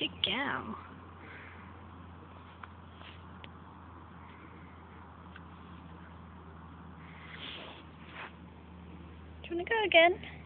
Good gal. Do you want to go again?